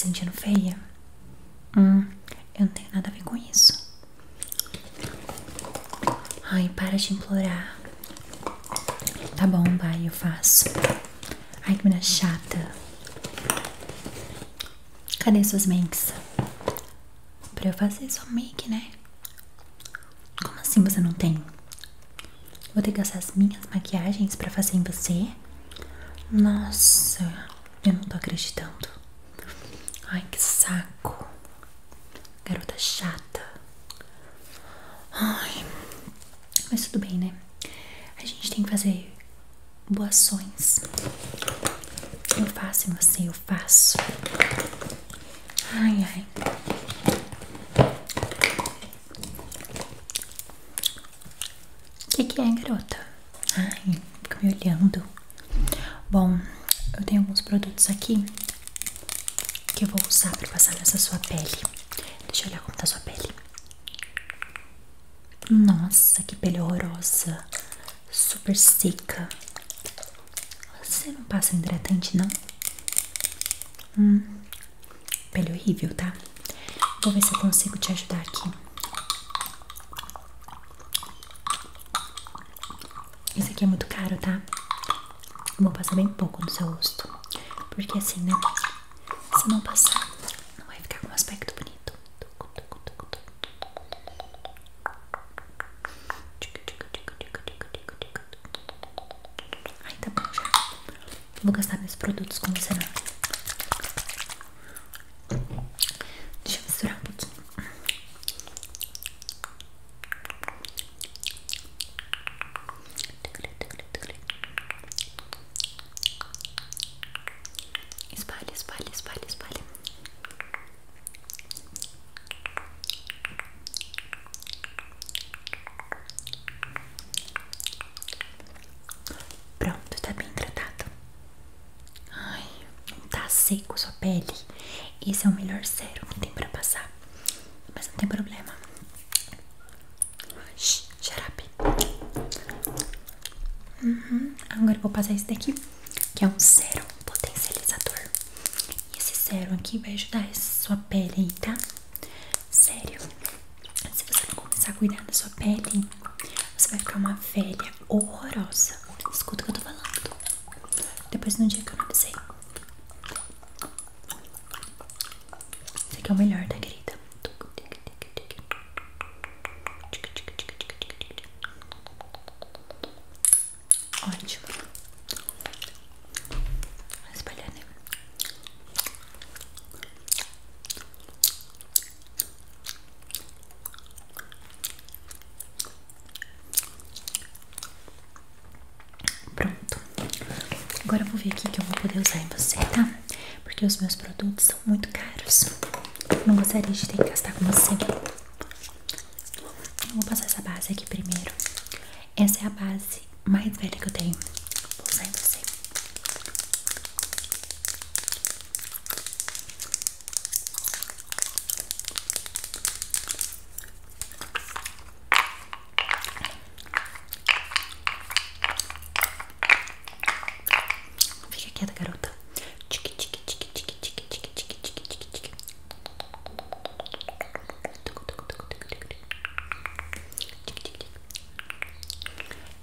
se sentindo feia? Hum, eu não tenho nada a ver com isso. Ai, para de implorar. Tá bom, vai, eu faço. Ai, que menina chata. Cadê suas makes? Pra eu fazer sua make, né? Como assim você não tem? Vou ter que gastar as minhas maquiagens pra fazer em você? Nossa, eu não tô acreditando. Ai, que saco. Garota chata. Ai, mas tudo bem, né? A gente tem que fazer boações. Eu faço em você, eu faço. Ai, ai. O que, que é, garota? Ai, fica me olhando. Bom, eu tenho alguns produtos aqui que eu vou usar pra passar nessa sua pele. Deixa eu olhar como tá sua pele. Nossa, que pele horrorosa. Super seca. Você não passa hidratante, não? Hum, pele horrível, tá? Vou ver se eu consigo te ajudar aqui. Esse aqui é muito caro, tá? Vou passar bem pouco no seu rosto. Porque assim, né? Não passar, não vai ficar com um aspecto bonito. Ai, tá bom já. Vou gastar meus produtos com você não. Deixa eu misturar um pouquinho. Espalha, espalha, espalha, espalha. Pronto, tá bem tratado. Ai, não tá seco sua pele. Esse é o melhor sérum que tem pra passar. Mas não tem problema. Shhh, xarape. Uhum. Agora eu vou passar esse daqui, que é um sérum potencializador. E esse sérum aqui vai ajudar essa sua pele aí, tá? Sério. Se você não começar a cuidar da sua pele, você vai ficar uma velha horrorosa. Escuta o que eu tô falando. Depois no dia que eu não é o melhor, tá, querida? Ótimo. Pronto. Agora eu vou ver aqui que eu vou poder usar em você, tá? Porque os meus produtos são muito caros. Não gostaria de ter que gastar com você. Vou passar essa base aqui primeiro. Essa é a base mais velha que eu tenho.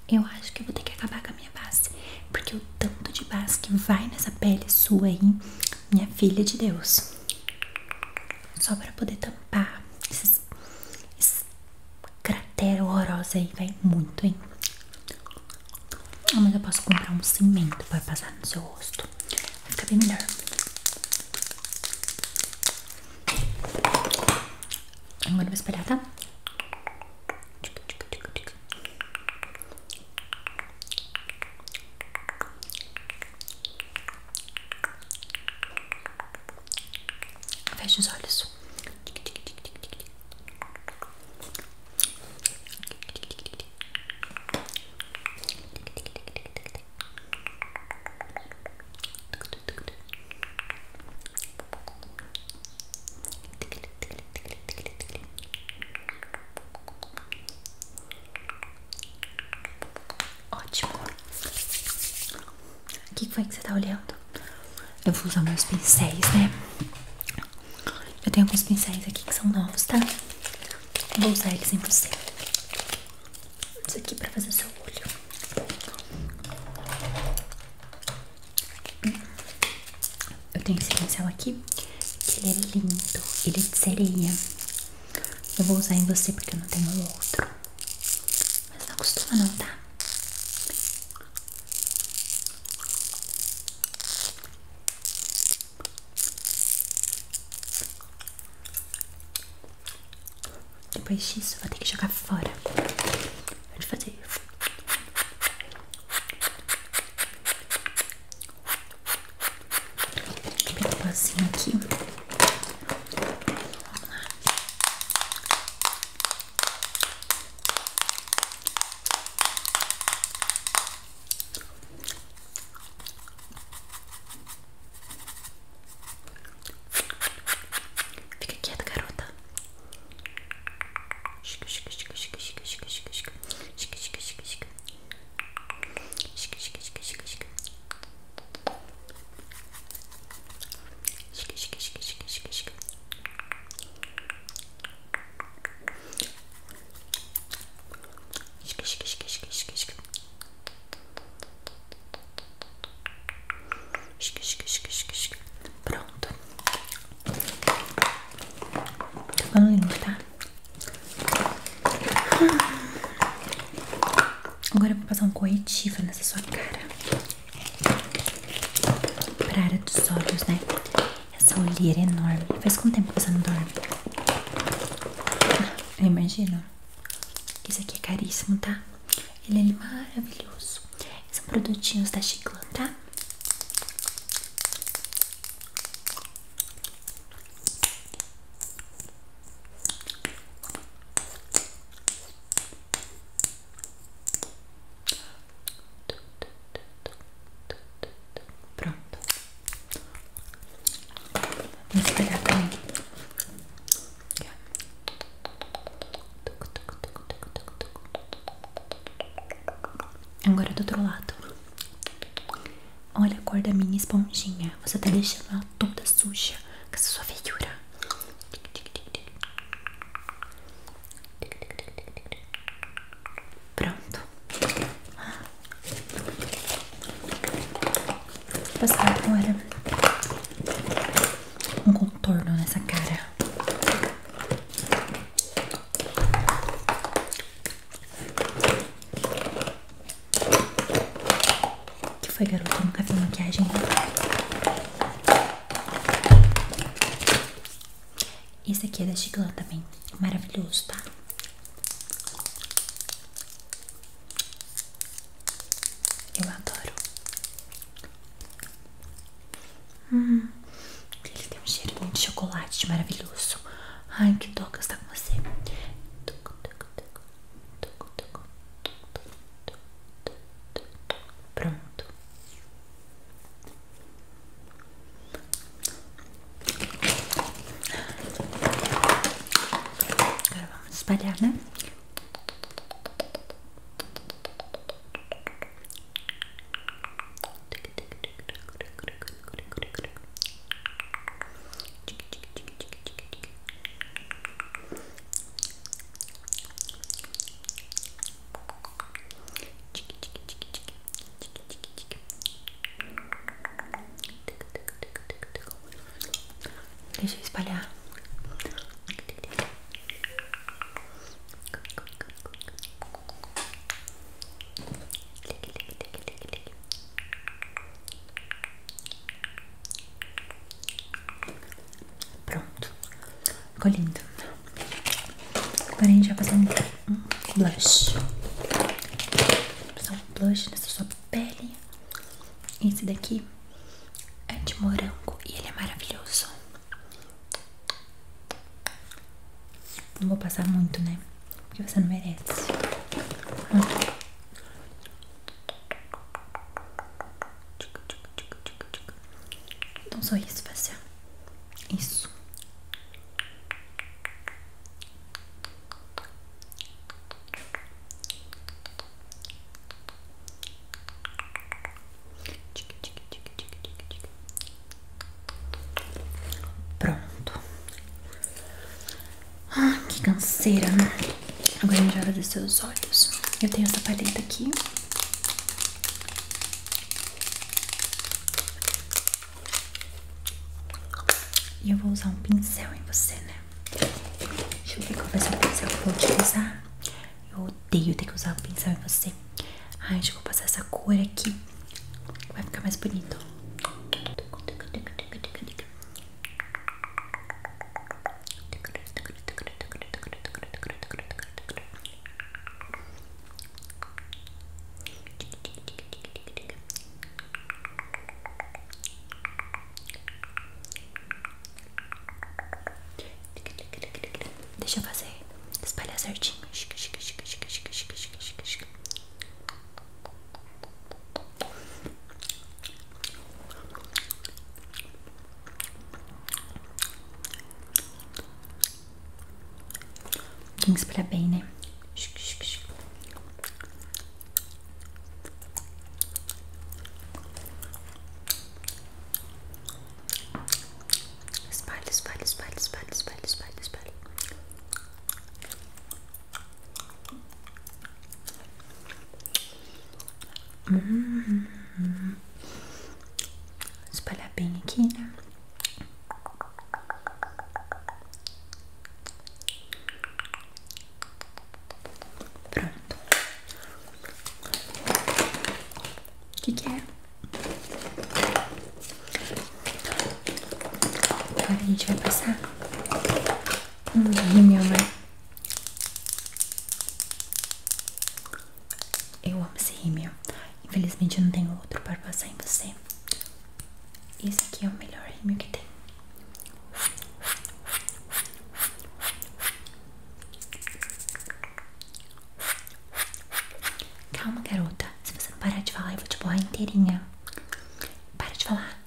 Eu acho que eu vou ter que acabar com a minha base. Porque o tanto de base que vai nessa pele sua aí, minha filha de Deus. Só pra poder tampar esses, esses horrorosa aí, vai muito, hein? Mas eu posso comprar um cimento pra passar no seu rosto. Vai ficar bem melhor. Agora eu vou espalhar, tá? Foi que você tá olhando? Eu vou usar meus pincéis, né? Eu tenho alguns pincéis aqui que são novos, tá? Vou usar eles em você. Isso aqui pra fazer seu olho. Eu tenho esse pincel aqui, que ele é lindo, ele é de sereia. Eu vou usar em você porque eu não tenho outro. Mas não acostuma não, tá? Depois disso, vou ter que jogar fora. Pode fazer. Pegar um pozinho aqui. Dos olhos, né? Essa olheira enorme. Faz quanto tempo que você não dorme? Eu imagino. Esse aqui é caríssimo, tá? Ele é maravilhoso. São produtinhos da Chiclan, tá? Pronto. Vamos espalhar também. Aqui, ó. Agora do outro lado. Olha a cor da minha esponjinha. Você tá deixando ela toda suja com essa sua feiura. Pronto. Passar agora um contorno nessa cara. que foi, garota? Nunca vi maquiagem. É da Chiclan também. Maravilhoso, tá? Eu adoro. Hum, ele tem um cheiro de chocolate maravilhoso. Ai, que dó gastar com você. Pronto. Agora vamos espalhar, né? Deixa eu espalhar. Pronto. Ficou lindo. Agora a gente vai fazer um, um blush. Vou passar um blush nessa sua pele. Esse daqui é de morango e ele é maravilhoso. Não vou passar muito, né? Porque você não merece. Hum. Então só isso, fazer. Isso. Tic, tic, cera. Agora a gente vai fazer seus olhos. Eu tenho essa paleta aqui. E eu vou usar um pincel em você, né? Deixa eu ver qual vai ser o pincel que eu vou utilizar. Eu odeio ter que usar o pincel em você. Ai, deixa eu passar essa cor aqui. Vai ficar mais bonito. Deixa eu fazer, espalhar certinho. Tem que espalhar bem, né? Espalha, espalha. Hum, Espalhar bem aqui, né? Pronto. O que, que é? Agora a gente vai passar um rímel, né? Eu amo esse Infelizmente eu não tenho outro para passar em você. Esse aqui é o melhor rímel que tem. Calma, garota. Se você não parar de falar, eu vou te borrar inteirinha. Para de falar.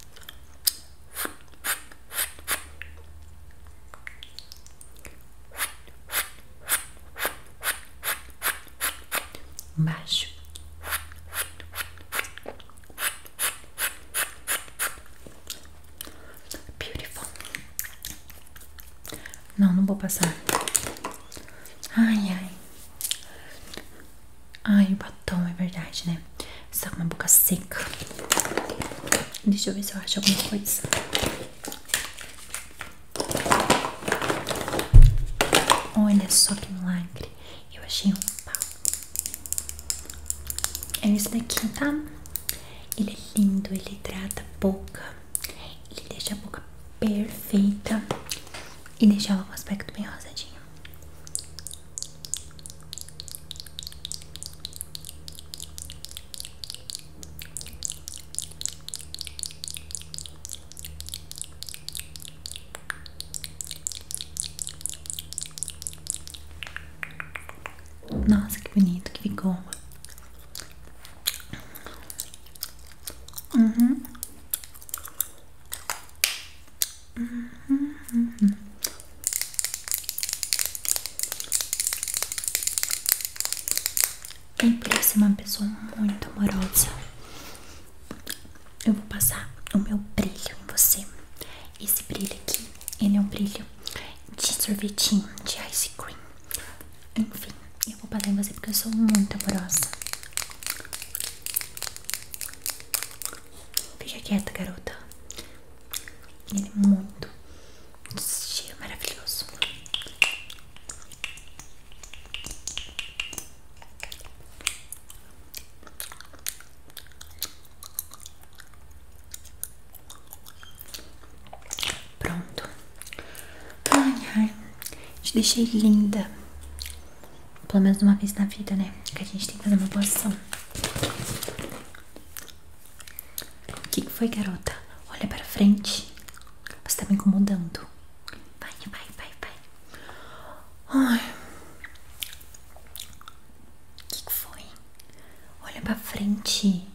Embaixo. Beautiful. Não, não vou passar. Ai, ai. Ai, o batom, é verdade, né? Você tá com uma boca seca. Deixa eu ver se eu acho alguma coisa. Olha só que milagre. Eu achei um pau. É esse daqui, tá? Ele é lindo, ele hidrata a boca. Ele deixa a boca perfeita. E deixa ela com aspecto bem rosadinho. Nossa, que bonito que ficou. Uhum. Uhum, uhum. E por eu ser uma pessoa muito amorosa, eu vou passar o meu brilho em você. Esse brilho aqui, ele é um brilho de sorvetinho, de ice cream. Enfim, eu vou passar em você porque eu sou muito amorosa. Fica quieta, garota. Ele é muito cheiro maravilhoso. Pronto. Ai, ai. Te deixei linda. Pelo menos uma vez na vida, né? Que a gente tem que fazer uma boa ação. O que foi, garota? Olha para frente. Você tá me incomodando. Vai, vai, vai, vai. Ai. O que foi? Olha pra frente.